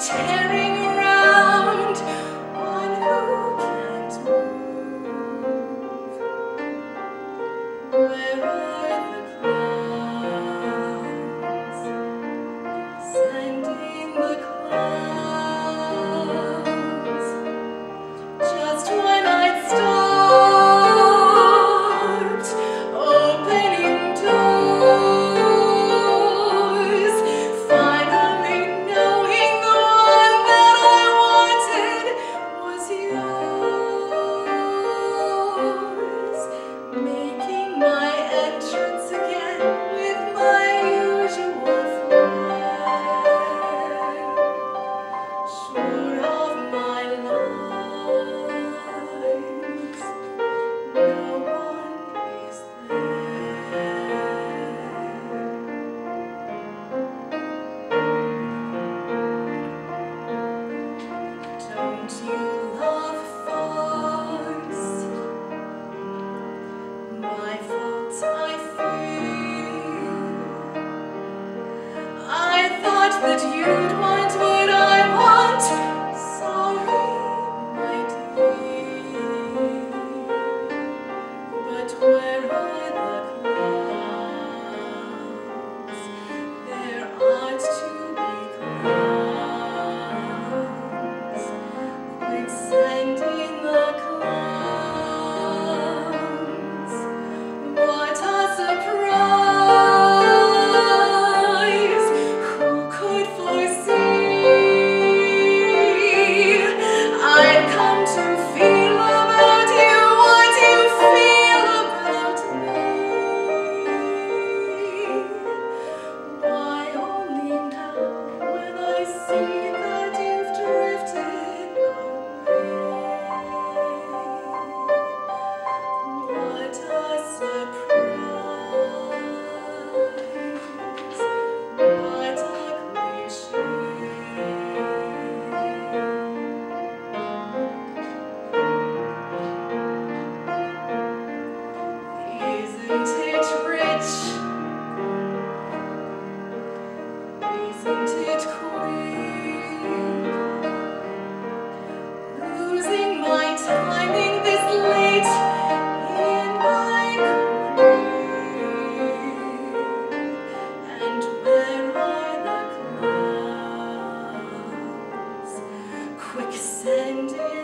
tearing Thanks. send